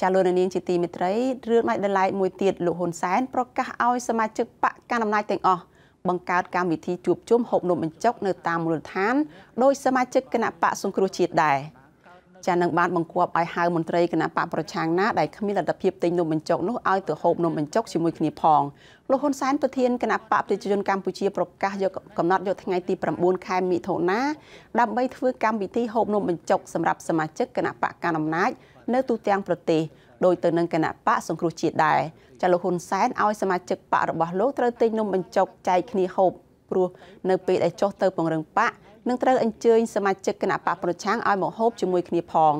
ចាលោកនាងជាទីមេត្រីរឿងដាច់ដライមួយទៀតលោកហ៊ុនសែនប្រកាសឲ្យសមាជិកបកកណ្ដាលអំណាចទាំងអស់បង្កើតកម្មវិធីជួបជុំហូបនំបញ្ចុកនៅតាមមូលដ្ឋានដោយសមាជិកគណៈបកសង្គ្រោះជាតិដែរចានឹងបានបង្គាប់ឲ្យហៅមន្ត្រីគណៈបកប្រឆាំងណាដែលគ្មានលទ្ធភាពទិញនំបញ្ចុកនោះឲ្យទៅហូបនំបញ្ចុកជាមួយគ្នាផងលោកហ៊ុនសែនប្រធានគណៈបកប្រជាជនកម្ពុជាប្រកាសយកកំណត់យកថ្ងៃទី9ខែមិថុនាដើម្បីធ្វើកម្មវិធីហូបនំបញ្ចុកសម្រាប់សមាជិកគណៈបកកណ្ដាលអំណាច នៅទូទាំងប្រទេសដោយទៅនឹងគណៈបកសង្គ្រោះជាតិដែរចាលោកហ៊ុនសែនឲ្យសមាជិកបករបស់លោកត្រូវទិញនំបញ្ចុកចែកគ្នាហូបព្រោះនៅពេលដែលចុះទៅពង្រឹងបកនឹងត្រូវអញ្ជើញសមាជិកគណៈបកប្រឆាំងឲ្យមកហូបជាមួយគ្នាផង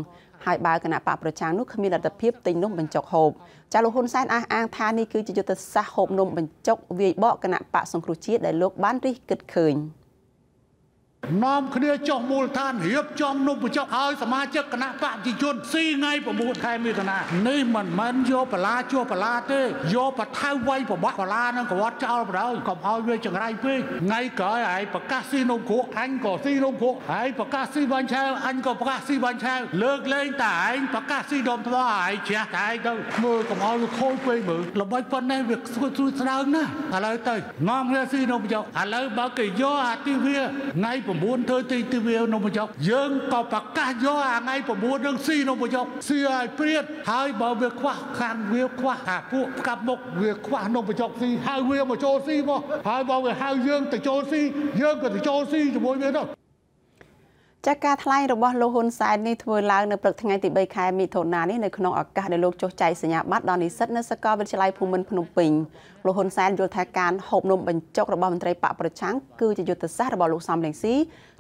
ហើយបើគណៈបកប្រឆាំងនោះគ្មានលទ្ធភាពទិញនំបញ្ចុកហូបចាលោកហ៊ុនសែនអះអាងថានេះគឺជាយុទ្ធសាស្ត្រហូបនំបញ្ចុកវាយបកគណៈបកសង្គ្រោះជាតិដែលលោកបានរិះគិតឃើញ។ នាំគ្នាចុះមូលដ្ឋានរៀបចំនំបញ្ចុកឲ្យសមាជិកគណៈបព្វជិជនស៊ីថ្ងៃ9ខែមិថុនានេះមិនមែនយកបលាជួបលាទេយកបថៅវៃប្របាក់បលានឹងកវត្តចោលបណ្ដោយកុំឲ្យវាចង្រៃពេកថ្ងៃក្រោយឯងប្រកាសស៊ីនំគ្រក់អញក៏ស៊ីនំគ្រក់ឯងប្រកាសស៊ីបាញ់ឆាវអញក៏ប្រកាសស៊ីបាញ់ឆាវលើកលែងតែឯងប្រកាសស៊ីដុំថ្មឯងជ្រះតែឯងទៅមើលកុំឲ្យវាខូចពេកមើលល្បិចប៉ុណ្ណេះវាស្រួយស្រួយស្ដើងណាឥឡូវទៅនាំគ្នាស៊ីនំបញ្ចុកឥឡូវបើគេយកអាទីវាថ្ងៃ9ធ្វើទីទីវានំបញ្ចុកយើងក៏ប្រកាសយកអាថ្ងៃ9នឹងស៊ីនំបញ្ចុកស៊ីឲ្យព្រាតហើយបើវាខ្វះខាងវាខ្វះអាពួកផ្កាប់មុខវាខ្វះនំបញ្ចុកស៊ីហៅវាមកចូលស៊ីមកហើយបើវាហៅយើងទៅចូលស៊ីយើងក៏ទៅចូលស៊ីជាមួយវាទៅ ចាការថ្លែងរបស់លោកហ៊ុនសែននេះធ្វើឡើងនៅព្រឹកថ្ងៃទី3ខែមិថុនានេះនៅក្នុងឱកាសដែលលោកចុះចែកសញ្ញាបត្រដល់និស្សិតនៅសាកលវិទ្យាល័យភូមិន្ទភ្នំពេញលោកហ៊ុនសែនយល់ថាការហូបនំបញ្ចុករបស់មន្ត្រីបកប្រឆាំងគឺជាយុទ្ធសាស្ត្ររបស់លោកសំរងស៊ី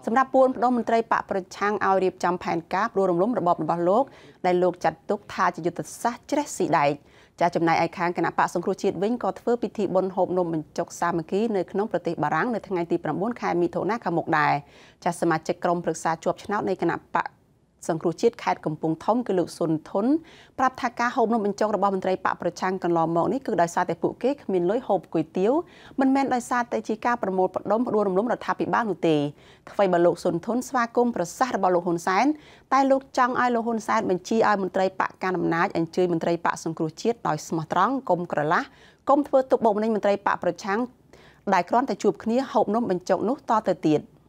សម្រាប់ពួនផ្ដុំមន្ត្រីបកប្រឆាំងឲ្យរៀបចំផែនការព្រោះរំលំរបបរបស់លោកដែលលោកចាត់ទុកថាជាយុទ្ធសាស្ត្រជ្រេះស៊ីដែក ចាចំណែកឯខាងគណៈបកសង្គ្រោះជាតិវិញក៏ធ្វើពិធីបុណ្យហូបនំបញ្ចុកសាមគ្គីនៅក្នុងប្រទេសបារាំងនៅថ្ងៃទី9ខែមិថុនាខាងមុខដែរចាសមាជិកក្រុមប្រឹក្សាជាប់ឆ្នោតនៃគណៈបក សង្គ្រោះជាតិខេត្តកំពង់ធំគឺលោកសុនធុនប្រាប់ថាការហូបនំបញ្ចុករបស់មន្ត្រីបកប្រឆាំងកន្លងមកនេះគឺដោយសារតែពួកគេគ្មានលុយហូបគុយទាវមិនមែនដោយសារតែជាការប្រមូលផ្ដុំផ្ដួលរំលំរដ្ឋាភិបាលនោះទេអ្វីបើលោកសុនធុនស្វាគមន៍ប្រសាសន៍របស់លោកហ៊ុនសែនតែលោកចង់ឲ្យលោកហ៊ុនសែនបញ្ជាឲ្យមន្ត្រីបកកណ្ដាលអំណាចអញ្ជើញមន្ត្រីបកសង្គ្រោះជាតិដោយស្មោះត្រង់កុំក្រឡាស់កុំធ្វើទុកបុកម្នេញមន្ត្រីបកប្រឆាំងដែលគ្រាន់តែជួបគ្នាហូបនំបញ្ចុកនោះតទៅទៀត។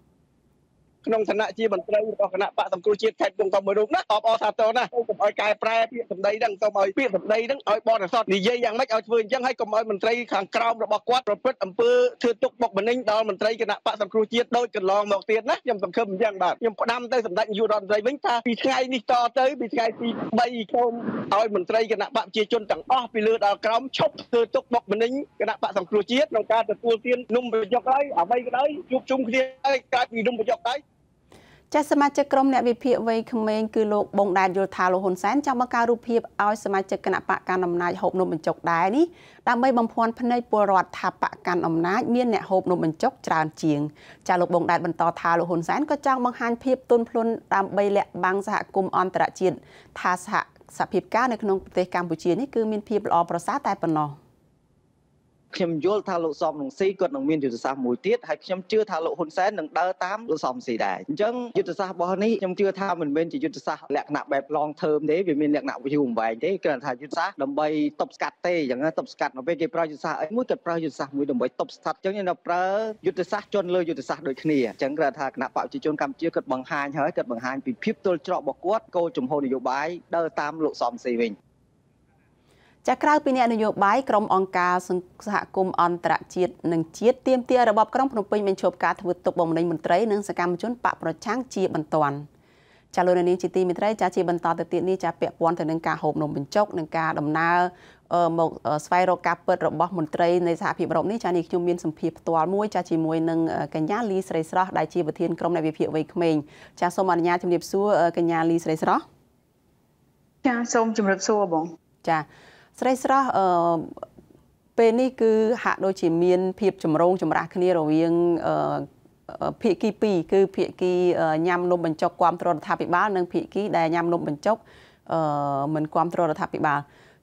ក្នុងឋានៈជាមន្ត្រីរបស់គណៈបកសង្គ្រោះជាតិខេត្តគង់កំមួយរូបណាអបអរសាទរណាកុំឲ្យកែប្រែពាក្យសម្ដីហ្នឹងសូមឲ្យពាក្យសម្ដីហ្នឹងឲ្យបរិសុទ្ធនិយាយយ៉ាងម៉េចឲ្យធ្វើអញ្ចឹងហើយកុំឲ្យមន្ត្រីខាងក្រោមរបស់គាត់ប្រព្រឹត្តអំពើធ្វើទុកបុកម្នេញដល់មន្ត្រីគណៈបកសង្គ្រោះជាតិដូចកន្លងមកទៀតណាខ្ញុំសង្ឃឹមអញ្ចឹងបាទខ្ញុំផ្ដាំទៅសម្ដេចនាយករដ្ឋមន្ត្រីវិញថាពីថ្ងៃនេះតទៅពីថ្ងៃទី3សូមឲ្យមន្ត្រីគណៈបកប្រជាជនទាំងអស់ពីលើដល់ក្រោមឈប់ធ្វើទុកបុកម្នេញគណៈបកសង្គ្រោះជាតិក្នុងការទទួលទាននំប្រយុទ្ធហើយអ្វីក៏ដោយជួបជុំគ្នាហើយកើតពីនំប្រយុទ្ធហើយ ចាសមាជិកក្រុមអ្នកវិភាគវ័យក្មេងគឺលោកបងដាតយល់ថាលោកហ៊ុនសែនចង់បង្កើតរូបភាពឲ្យសមាជិកគណៈបកកាន់អំណាចហូបនំបញ្ចុកដែរនេះដើម្បីបំភាន់ភ្នែកពលរដ្ឋថាបកកាន់អំណាចមានអ្នកហូបនំបញ្ចុកច្រើនជាងចាលោកបងដាតបន្តថាលោកហ៊ុនសែនក៏ចង់បង្ហាញភាពទន់ភ្លន់ដើម្បីលាក់បាំងសហគមន៍អន្តរជាតិថាសហសភាពការនៅក្នុងប្រទេសកម្ពុជានេះគឺមានភាពល្អប្រសើរតែប៉ុណ្ណោះ។ ខ្ញុំយល់ថាលោកសំរងស៊ីគាត់នឹងមានយុទ្ធសាស្ត្រមួយទៀតហើយខ្ញុំជឿថាលោកហ៊ុនសែននឹងដើរតាមលោកសំស៊ីដែរអញ្ចឹងយុទ្ធសាស្ត្ររបស់នេះខ្ញុំជឿថាមិនមែនជាយុទ្ធសាស្ត្រលក្ខណៈបែប long term ទេវាមានលក្ខណៈយូរអង្វែងទេគឺថាយុទ្ធសាស្ត្រដើម្បីតបស្កាត់ទេអញ្ចឹងតបស្កាត់នៅពេលគេប្រើយុទ្ធសាស្ត្រអីមួយគាត់ប្រើយុទ្ធសាស្ត្រមួយដើម្បីតបស្កាត់អញ្ចឹងនៅប្រើយុទ្ធសាស្ត្រជន់លើយុទ្ធសាស្ត្រដូចគ្នាអញ្ចឹងគឺថាគណៈបព្វជិជនកម្ពុជាគាត់បង្ហាញហើយគាត់បង្ហាញពីភាពទល់ច្រករបស់គាត់គោលជំហរនយោបាយដើរតាមលោកសំស៊ីវិញ ចាក្រៅពីអ្នកនយោបាយក្រុមអង្គការសហគមន៍អន្តរជាតិនិងជាតិទាមទាររបបក្រុងភ្នំពេញបញ្ឈប់ការធ្វើទុកបុកម្នេញមន្ត្រីនិងសកម្មជនបកប្រឆាំងជាបន្ទាន់ចាលោកនាងជាទីមេត្រីចាជាបន្តទៅទៀតនេះចាពាក់ព័ន្ធទៅនឹងការហូបនំបញ្ចុកនិងការដំណើរមកស្វែងរកការពិតរបស់មន្ត្រីនៃសហភាពអឺរ៉ុបនេះចានេះខ្ញុំមានសម្ភារផ្ទាល់មួយចាជាមួយនឹងកញ្ញាលីស្រីស្រស់ដែលជាប្រធានក្រុមអ្នកវិភាគវ័យក្មេងចាសូមអនុញ្ញាតជំរាបសួរកញ្ញាលីស្រីស្រស់ចាសូមជំរាបសួរបងចា ស្រីស្រស់អឺពេលនេះគឺហាក់ដូចជាមានភាពចម្រូងចម្រាសគ្នារវាងអឺភាគី2គឺភាគីញ៉ាំនំបញ្ចុកគ្រប់គ្រងរដ្ឋាភិបាលនិងភាគីដែលញ៉ាំនំបញ្ចុកអឺមិនគ្រប់គ្រងរដ្ឋាភិបាល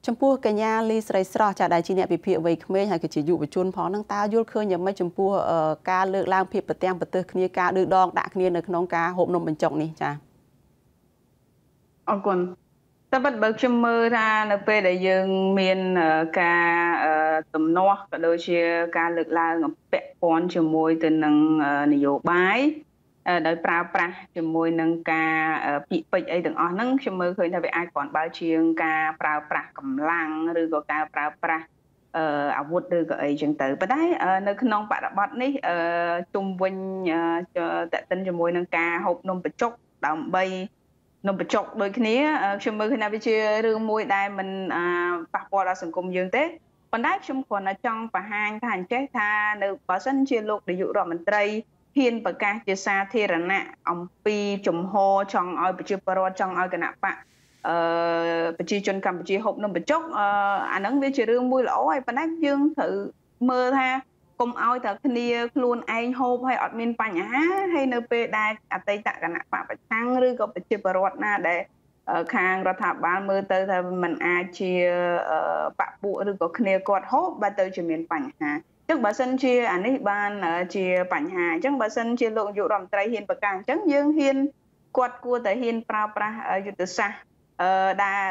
ចំពោះកញ្ញាលីស្រីស្រស់ចាដែលជាអ្នកវិភាគវ័យក្មេងហើយក៏ជាយុវជនផងនឹងតើយល់ឃើញយ៉ាងម៉េចចំពោះការលើកឡើងភាពប្រទាំងប្រទើសគ្នាការឌឺដងដាក់គ្នានៅក្នុងការហូបនំបញ្ចុកនេះចាអរគុណ តែប៉ុតបើខ្ញុំមើលថានៅពេលដែលយើងមានការទំនាស់ក៏ដូចជាការលើកឡើងអំពាក់ព័ន្ធជាមួយទៅនឹងនយោបាយដោយប្រើប្រាស់ជាមួយនឹងការពាក្យពេចន៍អីទាំងអស់ហ្នឹងខ្ញុំមើលឃើញថាវាអាចគ្រាន់បើជាងការប្រើប្រាស់កម្លាំងឬក៏ការប្រើប្រាស់អឺអាវុធឬក៏អីចឹងទៅប៉ុន្តែនៅក្នុងបរិបទនេះអឺជុំវិញតេតិនជាមួយនឹងការហូបនំបញ្ចុកដើម្បី នំបញ្ចុកដូចគ្នាខ្ញុំមើលឃើញថាវាជារឿងមួយដែលមិនប៉ះពាល់ដល់សង្គមយើងទេប៉ុន្តែខ្ញុំគ្រាន់តែចង់បង្ហាញថាអញ្ចេះថានៅបើសិនជាលោកនាយករដ្ឋមន្ត្រីហ៊ានប្រកាសជាសាធារណៈអំពីជំហរចង់ឲ្យប្រជាពលរដ្ឋចង់ឲ្យគណៈបកអឺប្រជាជនកម្ពុជាហូបនំបញ្ចុកអឺអាហ្នឹងវាជារឿងមួយល្អហើយប៉ុន្តែយើងត្រូវមើលថា កុំឲ្យតែគ្នាខ្លួនឯងហូបហើយអត់មានបញ្ហាហើយនៅពេលដែលអតីតគណៈបកប្រឆាំងឬក៏ប្រជាពលរដ្ឋណាដែលខាងរដ្ឋាភិបាលមើលទៅថាมันអាចជាបពពួកឬក៏គ្នាគាត់ហូបបើទៅជាមានបញ្ហាចឹងបើសិនជាអានេះបានជាបញ្ហាអញ្ចឹងបើសិនជាលោកនាយករដ្ឋមន្ត្រីហ៊ានប្រកាសអញ្ចឹងយើងហ៊ានគាត់គួរតែហ៊ានប្រើប្រាស់យុទ្ធសាស្ត្រអឺដែល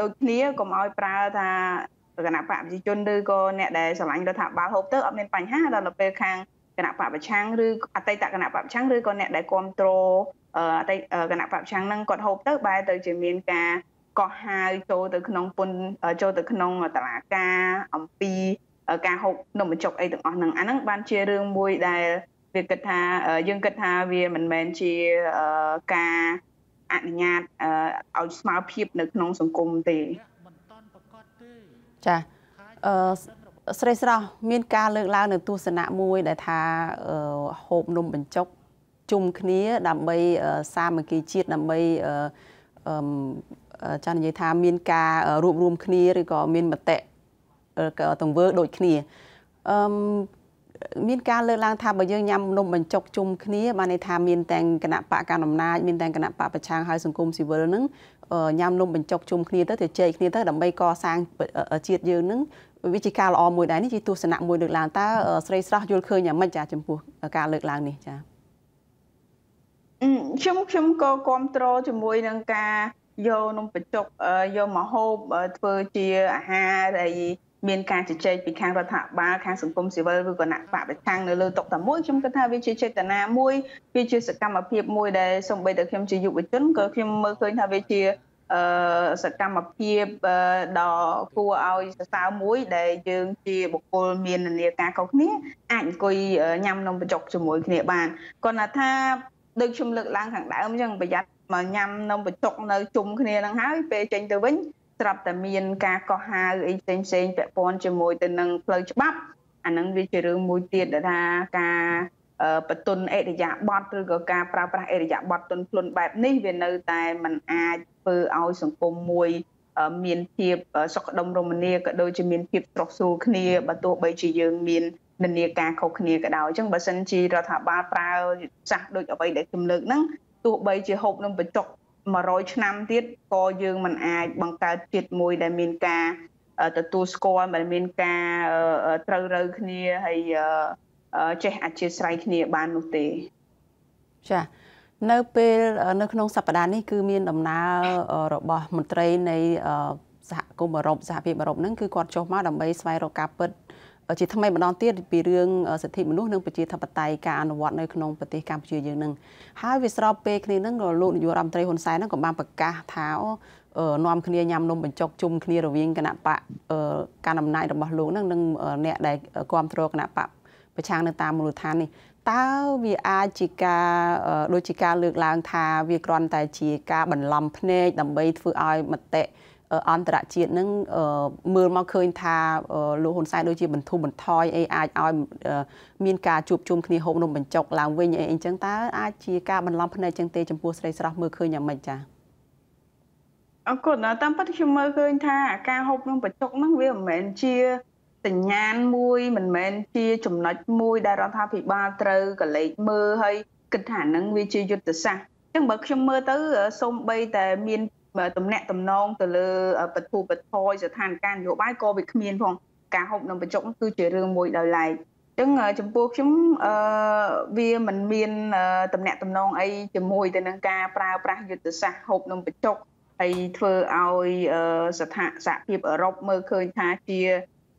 ដូចគ្នាកុំឲ្យប្រើថា គណៈបកប្រជាជនឬក៏អ្នកដែលឆ្លាញ់រដ្ឋាភិបាលហូបទៅអត់មានបញ្ហាដល់ទៅពេលខាងគណៈបកប្រឆាំងឬអតីតគណៈបកប្រឆាំងឬក៏អ្នកដែលគ្រប់គ្រងអតីតគណៈបកប្រឆាំងហ្នឹងគាត់ហូបទៅបែរទៅជាមានការកោះហៅចូលទៅក្នុងពុនចូលទៅក្នុងតឡាការអំពីការហូបនំបញ្ចុកអីទាំងអស់ហ្នឹងអាហ្នឹងបានជារឿងមួយដែលវាគិតថាយើងគិតថាវាមិនមែនជាការអនុញ្ញាតឲ្យស្មើភាពនៅក្នុងសង្គមទេ ចាអឺស្រីស្រស់មានការលើកឡើងនៅទស្សនៈមួយដែលថាហូបនំបញ្ចុកជុំគ្នា ដើម្បីសាមគ្គីជាតិដើម្បីអឺចានិយាយថាមានការរួបរวมគ្នាឬក៏មានមតិទង្វើដូចគ្នាអឺ មានការលើកឡើងថាបើយើងញ៉ាំនំបញ្ចុកជុំគ្នាបានន័យថាមានទាំងគណៈបកកណ្ដាលអំណាចមានទាំងគណៈបកប្រឆាំងហើយសង្គមស៊ីវិលហ្នឹងញ៉ាំនំបញ្ចុកជុំគ្នាទៅទៅជែកគ្នាទៅដើម្បីកសាងជាតិយើងហ្នឹងវាជាការល្អមួយដែរនេះជាទស្សនៈមួយលើកឡើងតើស្រីស្រស់យល់ឃើញយ៉ាងម៉េចចាចំពោះការលើកឡើងនេះចាខ្ញុំខ្ញុំក៏គ្រប់គ្រងជាមួយនឹងការយកនំបញ្ចុកយកមកហូបធ្វើជាអាហារហើយ មានការជជែកពីខាងរដ្ឋាភិបាលខាងសង្គមស៊ីវិលឬគណៈបកប្រឆាំងនៅលើតុកតាមួយខ្ញុំគិតថាវាជាចេតនាមួយវាជាសកម្មភាពមួយដែលសូម្បីតែខ្ញុំជាយុវជនក៏ខ្ញុំមើលឃើញថាវាជាអឺសកម្មភាពដ៏គួរឲ្យសរសើរមួយ ដែលយើងជាបុគ្គលមាននានាការខុសគ្នាអាចអង្គុយញ៉ាំនំបញ្ចុកជាមួយគ្នាបានគាត់ថាដូចខ្ញុំលើកឡើងខាងដើមអញ្ចឹងប្រយ័ត្នមកញ៉ាំនំបញ្ចុកនៅជុំគ្នានឹងហើយពេលចេញទៅវិញ ស្រាប់តែមានការកោះហៅអីផ្សេងផ្សេងពាក់ព័ន្ធជាមួយទៅនឹងផ្លូវច្បាប់អាហ្នឹងវាជារឿងមួយទៀតដែលថាការបន្ទន់អរិយាប័ត្រឬក៏ការប្រើប្រាស់អរិយាប័ត្រទន់ភ្លន់បែបនេះវានៅតែมันអាចធ្វើឲ្យសង្គមមួយមានភាពសុខដុមរមនាក៏ដូចជាមានភាពស្រស់ស្រួលគ្នាបើទោះបីជាយើងមាននានាការខុសគ្នាក៏ដោយអញ្ចឹងបើសិនជារដ្ឋាភិបាលប្រើសាសដូចអ្វីដែលខ្ញុំលើកហ្នឹងទោះបីជាហូបនឹងបញ្ចុក 100ឆ្នាំទៀតក៏យើងមិនអាចបង្កើតជាតិមួយដែលមានការទទួលស្គាល់មិនមានការត្រូវរើគ្នាហើយចេះអធិស្ឋានគ្នាបាននោះទេចានៅពេលនៅក្នុងសប្តាហ៍នេះគឺមានដំណើររបស់មន្ត្រីនៃសហគមន៍អឺរ៉ុបសហភាពអឺរ៉ុបហ្នឹងគឺគាត់ចុះមកដើម្បីស្វែងរកការពិត ជាថ្មីម្ដងទៀតពីរឿងសិទ្ធិមនុស្សនិងប្រជាធិបតេយ្យការអនុវត្តនៅក្នុងប្រទេសកម្ពុជាយើងនឹងហើយវាស្របពេលគ្នានឹងលោកនាយករដ្ឋមន្ត្រីហ៊ុនសែនហ្នឹងក៏បានប្រកាសថានាំគ្នាញ៉ាំនំបញ្ចុកជុំគ្នារវាងគណៈបកការអំណាចរបស់លោកនឹងនិងអ្នកដែលគ្រប់គ្រងគណៈបកប្រឆាំងនៅតាមមូលដ្ឋាននេះតើវាអាចជាការដូចជាការលើកឡើងថាវាគ្រាន់តែជាការបន្លំភ្នែកដើម្បីធ្វើឲ្យមតិ អន្តរជាតិនឹងមើលមកឃើញថាលោកហ៊ុនសែនដូចជាបន្ធូរបន្ថយអីអាចឲ្យមានការជួបជុំគ្នាហូបនំបញ្ចុកឡើងវិញអីអញ្ចឹងតើអាចជាការបន្លំភ្នែកចឹងទេចំពោះស្រីស្រស់មើលឃើញយ៉ាងម៉េចចា៎អរគុណតាមពិតខ្ញុំមើលឃើញថាការហូបនំបញ្ចុកហ្នឹងវាមិនមែនជាសញ្ញាណមួយមិនមែនជាចំណុចមួយដែលរដ្ឋាភិបាលត្រូវកលេចមើលហើយគិតថាហ្នឹងវាជាយុទ្ធសាស្ត្រអញ្ចឹងបើខ្ញុំមើលទៅសូម្បីតែមាន តំណាក់តំណងទៅលើបទុបថយស្ថានភាពនយោបាយក៏វាគ្មានផងការហូបនំបញ្ចុកគឺជារឿងមួយដោយឡែកអញ្ចឹងចំពោះខ្ញុំអឺវាមិនមានតំណាក់តំណងអីជាមួយទៅនឹងការប្រើប្រាស់យុទ្ធសាស្ត្រហូបនំបញ្ចុកហើយធ្វើឲ្យស្ថាសហភាពអឺរ៉ុបមើលឃើញថាជា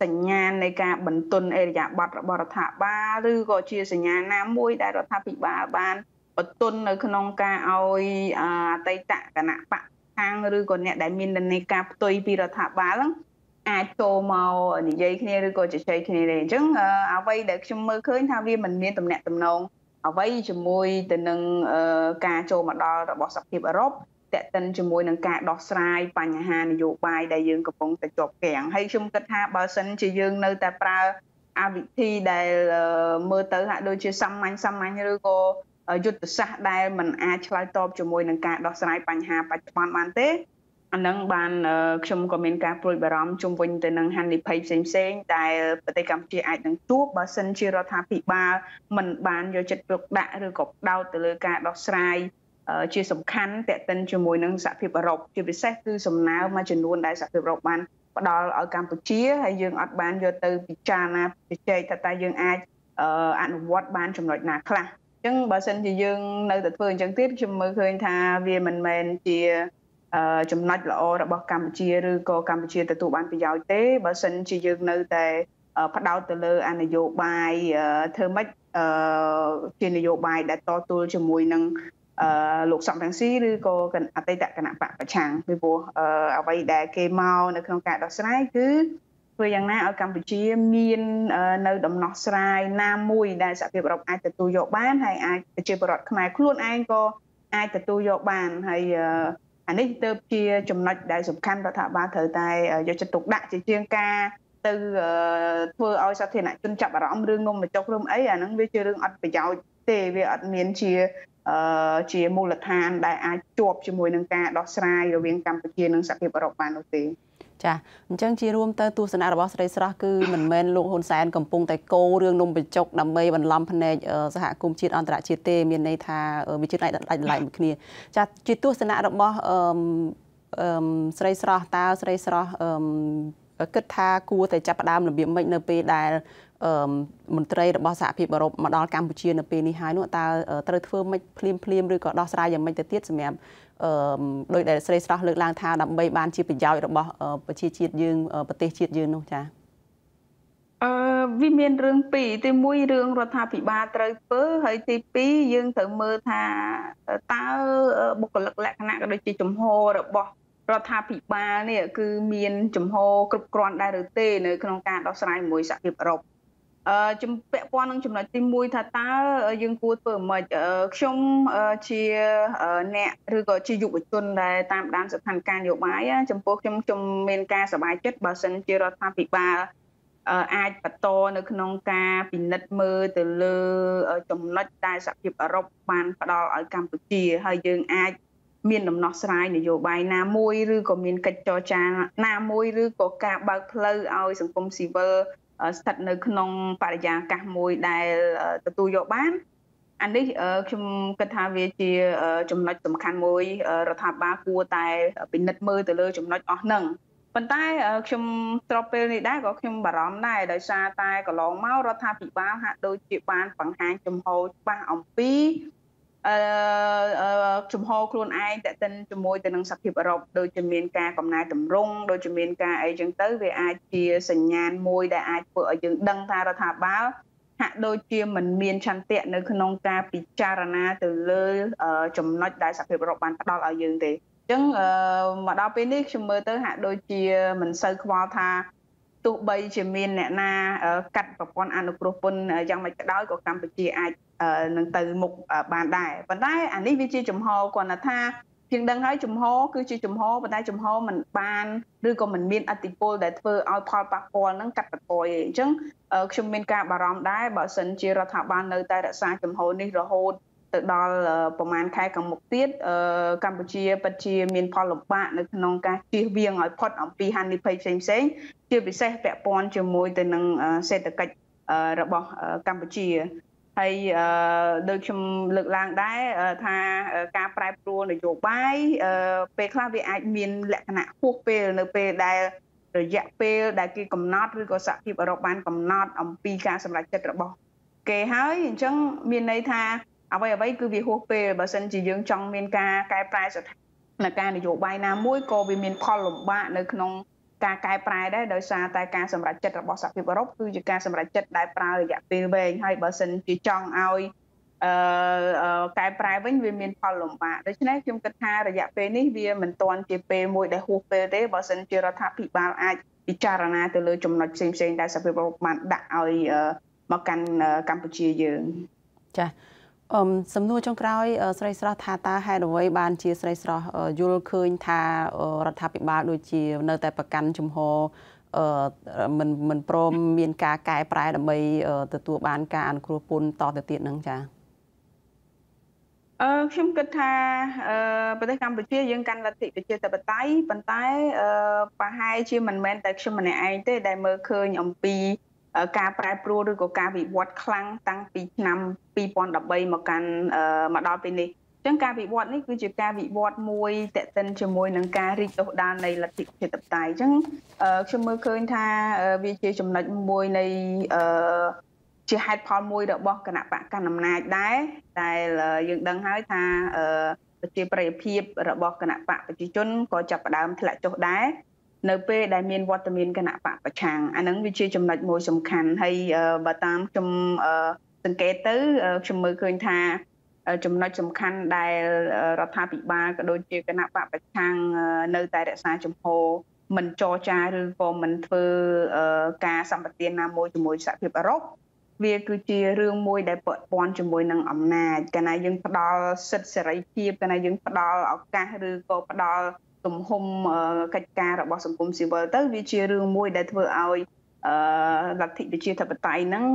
សញ្ញាណនៃការបន្ទន់អេរយាប័តរបស់រដ្ឋាភិបាលឬក៏ជាសញ្ញាណាមួយដែលរដ្ឋាភិបាលបានបន្ទន់នៅក្នុងការឲ្យអតីតគណៈបក ខាងឬក៏អ្នកដែលមាននិន្នាការផ្ទុយពីរដ្ឋាភិបាលហ្នឹងអាចចូលមកនិយាយគ្នាឬក៏ជជែកគ្នាទេអញ្ចឹងអ្វីដែលខ្ញុំមើលឃើញថាវាមិនមានតំណែងតំណងអ្វីជាមួយទៅនឹងការចូលមកដល់របស់សហភាពអឺរ៉ុបតេតិនជាមួយនឹងការដោះស្រាយបញ្ហានយោបាយដែលយើងកំពុងតែជាប់គាំងហើយខ្ញុំគិតថាបើសិនជាយើងនៅតែប្រើអវិធីដែលមើលទៅហាក់ដូចជាសាមញ្ញសាមញ្ញឬក៏ យុទ្ធសាស្ត្រដែលมันអាចឆ្លើយតបជាមួយនឹងការដោះស្រាយបញ្ហាបច្ចុប្បន្នបានទេអានឹងបានខ្ញុំក៏មានការព្រួយបារម្ភជុំវិញទៅនឹងហានិភ័យផ្សេងផ្សេងដែលប្រទេសកម្ពុជាអាចនឹងជួបបើសិនជារដ្ឋាភិបាលមិនបានយកចិត្តទុកដាក់ឬក៏ផ្ដោតទៅលើការដោះស្រាយជាសំខាន់តេតិនជាមួយនឹងសហភាពអឺរ៉ុបជាពិសេសគឺសំណើមួយចំនួនដែលសហភាពអឺរ៉ុបបានផ្ដល់ឲ្យកម្ពុជាហើយយើងអត់បានយកទៅពិចារណាជជែកថាតើយើងអាចអនុវត្តបានចំណុចណាខ្លះអញ្ចឹងបើសិនជាយើងនៅតែធ្វើអញ្ចឹងទៀតខ្ញុំមើលឃើញថាវាមិនមែនជាចំណុចល្អរបស់កម្ពុជាឬក៏កម្ពុជាទទួលបានប្រយោជន៍ទេបើសិនជាយើងនៅតែផ្ដោតទៅលើអនយោបាយធ្វើម៉េចជានយោបាយដែលតទល់ជាមួយនឹងអឺលោកសំរងស៊ីឬក៏អតីតគណៈបកប្រឆាំងពីព្រោះអ្វីដែលគេមកនៅក្នុងការដោះស្រាយគឺ ធ្វើយ៉ាងណាឲ្យកម្ពុជាមាននៅដំណោះស្រាយណាមួយដែលសហភាពអឺរ៉ុបអាចទទួលយកបានហើយអាចប្រជាពលរដ្ឋខ្មែរខ្លួនឯងក៏អាចទទួលយកបានហើយអានេះទៅជាចំណុចដែលសំខាន់រដ្ឋាភិបាលត្រូវតែយកចិត្តទុកដាក់ជាជាងការទៅធ្វើឲ្យសាធារណជនចាប់អារម្មណ៍រឿងនំបញ្ចុករឿងអីអាហ្នឹងវាជារឿងអត់ប្រយោជន៍ទេវាអត់មានជាជាមូលដ្ឋានដែលអាចជាប់ជាមួយនឹងការដោះស្រាយរវាងកម្ពុជានិងសហភាពអឺរ៉ុបបាននោះទេ ចាអញ្ចឹងជារួមទៅទស្សនៈរបស់ស្រីស្រស់គឺមិនមែនលោកហ៊ុនសែនកំពុងតែកោរឿងនំបញ្ចុកដើម្បីបន្លំភ្នែកសហគមន៍ជាតិអន្តរជាតិទេមានន័យថាវាជាដាច់ដាច់ឡែកមួយគ្នាចាជាទស្សនៈរបស់អឺស្រីស្រស់តើស្រីស្រស់អឺគិតថាគួរតែចាប់ផ្ដើមរបៀបម៉េចនៅពេលដែល មន្ត្រីរបស់សហភាពអឺរ៉ុបមកដល់កម្ពុជានៅពេលនេះហើយនោះតើត្រូវធ្វើម៉េចភ្លាមភ្លាមឬក៏ដោះស្រាយយ៉ាងម៉េចទៅទៀតសម្រាប់អឺដោយដែលស្រីស្រស់លើកឡើងថាដើម្បីបានជាប្រយោជន៍របស់ប្រជាជាតិយើងប្រទេសជាតិយើងនោះចា៎អឺវាមានរឿងពីរទី1រឿងរដ្ឋាភិបាលត្រូវធ្វើហើយទី2យើងត្រូវមើលថាតើបុគ្គលិកលក្ខណៈក៏ដូចជាជំហររបស់រដ្ឋាភិបាលនេះគឺមានជំហរគ្រប់គ្រាន់ដែរឬទេនៅក្នុងការដោះស្រាយមួយសហភាពអឺរ៉ុបអឺ ជំពាក់ព័ន្ធនឹងចំណុចទី1ថាតើយើងគួរធ្វើម៉េចខ្ញុំជាអ្នកឬក៏ជាយុវជនដែលតាមដានស្ថានភាពនយោបាយចំពោះខ្ញុំខ្ញុំមានការសប្បាយចិត្តបើសិនជារដ្ឋាភិបាលអាចបន្តនៅក្នុងការពិនិត្យមើលទៅលើចំណុចដែលសហភាពអឺរ៉ុបបានផ្ដល់ឲ្យកម្ពុជាហើយយើងអាចមានដំណោះស្រាយនយោបាយណាមួយឬក៏មានកិច្ចចរចាណាមួយឬក៏ការបើកផ្លូវឲ្យសង្គមស៊ីវិល ស្ថិតនៅក្នុងបរិយាកាសមួយដែលទទួលយកបានអានេះខ្ញុំគិតថាវាជាចំណុចសំខាន់មួយរដ្ឋាភិបាលគួរតែពិនិត្យមើលទៅលើចំណុចអស់ហ្នឹងប៉ុន្តែខ្ញុំស្របពេលនេះដែរក៏ខ្ញុំបារម្ភដែរដោយសារតែកន្លងមករដ្ឋាភិបាលហាក់ដូចជាបានបង្ហាញចំហច្បាស់អំពីអឺ ជំហរខ្លួនឯងតេតិនជាមួយទៅនឹងសហភាពអឺរ៉ុបដូចជាមានការកំណែតម្រង់ដូចជាមានការអីចឹងទៅវាអាចជាសញ្ញាណមួយដែលអាចធ្វើឲ្យយើងដឹងថារដ្ឋាភិបាលហាក់ដូចជាមិនមានឆន្ទៈនៅក្នុងការពិចារណាទៅលើចំណុចដែលសហភាពអឺរ៉ុបបានផ្ដល់ឲ្យយើងទេអញ្ចឹងមកដល់ពេលនេះខ្ញុំមើលទៅហាក់ដូចជាមិនសូវខ្វល់ថាទោះបីជាមានអ្នកណាកាត់ប្រព័ន្ធអនុគ្រោះពន្ធយ៉ាងម៉េចក៏ដោយក៏កម្ពុជាអាច នឹងទៅមុខបានដែរប៉ុន្តែអានេះវាជាចំហគាត់ថាជាងដឹងហើយចំហគឺជាចំហប៉ុន្តែចំហมันបានឬក៏มันមានអតិពលដែលធ្វើឲ្យផលប៉ះពាល់នឹងកាត់បន្ថយឯងអញ្ចឹងខ្ញុំមានការបារម្ភដែរបើសិនជារដ្ឋាភិបាលនៅតែរក្សាចំហនេះរហូតទៅដល់ប្រហែលខែខាងមុខទៀតកម្ពុជាពិតជាមានផលលំបាកនៅក្នុងការជៀសវាងឲ្យផុតអំពីហានិភ័យផ្សេងផ្សេងជាពិសេសពាក់ព័ន្ធជាមួយទៅនឹងសេដ្ឋកិច្ចរបស់កម្ពុជា ហើយដូចខ្ញុំលើកឡើងដែរថាការប្រែប្រួលនយោបាយពេលខ្លះវាអាចមានលក្ខណៈហួសពេលនៅពេលដែលរយៈពេលដែលគេកំណត់ឬក៏សហភាពអឺរ៉ុបបានកំណត់អំពីការសម្រេចចិត្តរបស់គេហើយអញ្ចឹងមានន័យថាអ្វីអ្វីគឺវាហួសពេលបើសិនជាយើងចង់មានការកែប្រែស្ថានៅការនយោបាយណាមួយក៏វាមានផលលំបាកនៅក្នុង ការកែប្រែដែរដោយសារតែការសម្រេចចិត្តរបស់សហភាពអឺរ៉ុបគឺជាការសម្រេចចិត្តដែលប្រើរយៈពេលវែងហើយបើសិនជាចង់ឲ្យអឺកែប្រែវិញវាមានផលលំបាកដូច្នេះខ្ញុំគិតថារយៈពេលនេះវាមិនទាន់ជាពេលមួយដែលហួសពេលទេបើសិនជារដ្ឋាភិបាលអាចពិចារណាទៅលើចំណុចផ្សេងផ្សេងដែលសហភាពអឺរ៉ុបបានដាក់ឲ្យមកកាន់កម្ពុជាយើងចា៎ អមសំណួរចុងក្រោយស្រីស្រស់ថាតើហេតុអ្វីបានជាស្រីស្រស់យល់ឃើញថារដ្ឋាភិបាលដូចជានៅតែប្រកាន់ជំហរអឺមិនមិនព្រមមានការកែប្រែដើម្បីទទួលបានការអនុគ្រោះពន្ធតទៅទៀតនឹងចា៎អឺខ្ញុំគិតថាអឺប្រទេសកម្ពុជាយើងកាន់លទ្ធិប្រជាធិបតេយ្យប៉ុន្តែអឺប្រហែលជាមិនមែនតែខ្ញុំម្នាក់ឯងទេដែលមើលឃើញអំពី ការប្រែប្រួលឬក៏ការវិវត្តខ្លាំងតាំងពីឆ្នាំ2013មកកាន់មកដល់ពេលនេះអញ្ចឹងការវិវត្តនេះគឺជាការវិវត្តមួយតេតិនជាមួយនឹងការរីកដុះដាលនៃលទ្ធិប្រជាធិបតេយ្យអញ្ចឹងខ្ញុំមើលឃើញថាវាជាចំណុចមួយនៃជាហេតុផលមួយរបស់គណៈបកកណ្ដាលអំណាចដែរដែលយើងដឹងហើយថាប្រជាប្រិយភាពរបស់គណៈបកប្រជាជនក៏ចាប់ផ្ដើមធ្លាក់ចុះដែរ នៅពេលដែលមានវត្តមានគណៈបកប្រឆាំងអាហ្នឹងវាជាចំណុចមួយសំខាន់ហើយបើតាមខ្ញុំសង្កេតទៅខ្ញុំមើលឃើញថាចំណុចសំខាន់ដែលរដ្ឋាភិបាលក៏ដូចជាគណៈបកប្រឆាំងនៅតែរក្សាជំហរមិនចរចាឬក៏មិនធ្វើការសម្បទានណាមួយជាមួយសហភាពអឺរ៉ុបវាគឺជារឿងមួយដែលពាក់ព័ន្ធជាមួយនឹងអំណាចកាលណាយើងផ្ដល់សិទ្ធិសេរីភាពកាលណាយើងផ្ដល់ឱកាសឬក៏ផ្ដល់ ទំហំកិច្ចការរបស់សង្គមស៊ីវិលទៅវាជារឿងមួយដែលធ្វើឲ្យអឺលទ្ធិប្រជាធិបតេយ្យហ្នឹង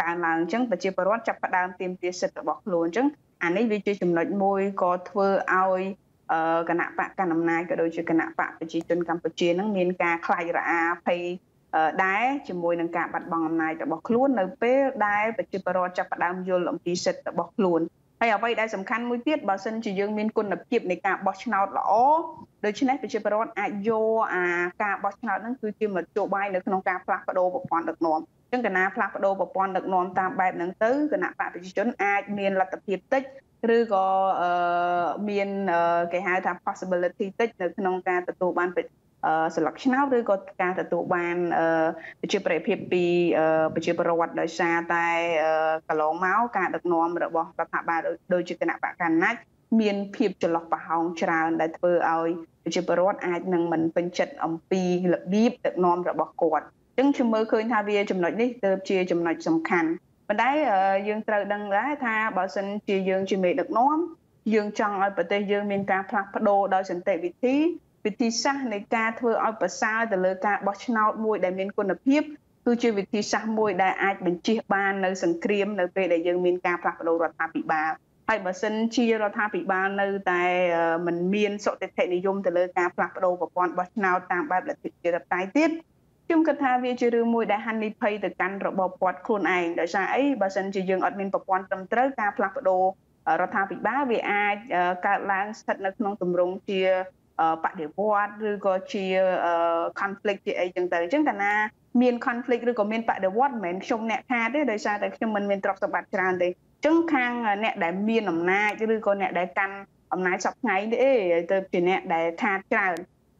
កើនឡើងអញ្ចឹងប្រជាពលរដ្ឋចាប់ផ្ដើមទាមទារសិទ្ធិរបស់ខ្លួនអញ្ចឹងអានេះវាជាចំណុចមួយក៏ធ្វើឲ្យគណៈបកកណ្ដាលអំណាចក៏ដូចជាគណៈបកប្រជាជនកម្ពុជានឹងមានការខ្លាចរអាភ័យដែរជាមួយនឹងការបាត់បង់អំណាចរបស់ខ្លួននៅពេលដែលប្រជាពលរដ្ឋចាប់ផ្ដើមយល់អំពីសិទ្ធិរបស់ខ្លួន ហើយអ្វីដែលសំខាន់មួយទៀតបើសិនជាយើងមានគុណភាពនៃការបោះឆ្នោតល្អដូច្នេះប្រជាពលរដ្ឋអាចយកអាការបោះឆ្នោតហ្នឹងគឺជាមធ្យោបាយនៅក្នុងការផ្លាស់ប្ដូរប្រព័ន្ធដឹកនាំអញ្ចឹងកណាផ្លាស់ប្ដូរប្រព័ន្ធដឹកនាំតាមបែបហ្នឹងទៅគណៈបកប្រជាជនអាចមានលទ្ធភាពតិចឬក៏មានគេហៅថា possibility តិចនៅក្នុងការទទួលបាន ស្លឹកឆ្នោតឬក៏ការទទួលបានប្រជាប្រិយភាពពីប្រជាពលរដ្ឋដោយសារតែកន្លងមកការដឹកនាំរបស់រដ្ឋាភិបាលដូចជាគណៈបកកណ្ដាលមានភាពចន្លោះប្រហោងច្រើនដែលធ្វើឲ្យប្រជាពលរដ្ឋអាចនឹងមិនពេញចិត្តអំពីរបៀបដឹកនាំរបស់គាត់អញ្ចឹងខ្ញុំមើលឃើញថាវាចំណុចនេះទៅជាចំណុចសំខាន់ប៉ុន្តែយើងត្រូវដឹងដែរថាបើសិនជាយើងជាមេដឹកនាំយើងចង់ឲ្យប្រទេសយើងមានការផ្លាស់ប្ដូរដោយសន្តិវិធី វិធីសាស្ត្រនៃការធ្វើឲ្យប្រសើរទៅលើការបោះឆ្នោតមួយដែលមានគុណភាពគឺជាវិធីសាស្ត្រមួយដែលអាចបញ្ជៀសបាននៅសង្គ្រាមនៅពេលដែលយើងមានការផ្លាស់ប្ដូររដ្ឋាភិបាលហើយបើសិនជារដ្ឋាភិបាលនៅតែមិនមានសុតិធិនិយមទៅលើការផ្លាស់ប្ដូរប្រព័ន្ធបោះឆ្នោតតាមបែបលទ្ធិប្រជាធិបតេយ្យទៀតខ្ញុំគិតថាវាជារឿងមួយដែលហានិភ័យទៅកាន់របបគាត់ខ្លួនឯងដោយសារអីបើសិនជាយើងអត់មានប្រព័ន្ធត្រឹមត្រូវការផ្លាស់ប្ដូររដ្ឋាភិបាលវាអាចកើតឡើងស្ថិតនៅក្នុងទម្រង់ជា បដិវត្តឬក៏ជា conflict ជាអីចឹងទៅអញ្ចឹងកាលណាមាន conflict ឬក៏មានបដិវត្តមិនមែនខ្ញុំអ្នកខាតទេដោយសារតែខ្ញុំមិនមានទ្រព្យសម្បត្តិច្រើនទេអញ្ចឹងខាងអ្នកដែលមានអំណាចឬក៏អ្នកដែលកាន់អំណាចសពថ្ងៃទេទៅជាអ្នកដែលខាតច្រើន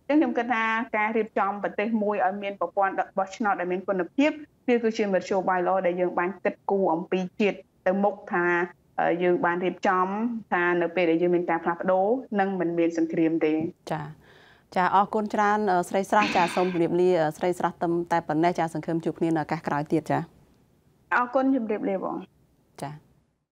អញ្ចឹងខ្ញុំគិតថាការរៀបចំប្រទេសមួយឲ្យមានប្រព័ន្ធបោះឆ្នោតដែលមានគុណភាពវាគឺជាមធ្យោបាយល្អដែលយើងបានគិតគូរអំពីជាតិទៅមុខថា យើងបានរៀបចំថានៅពេលដែលយើងមានការផ្លាស់ប្ដូរនឹងមិនមានសង្គ្រាមទេចា៎ចាអរគុណច្រើនស្រីស្រស់ចាសូមជម្រាបលាស្រីស្រស់តែប៉ុណ្ណេះចាសង្ឃឹមជួបគ្នានៅឱកាសក្រោយទៀតចាអរគុណជម្រាបលាបងចា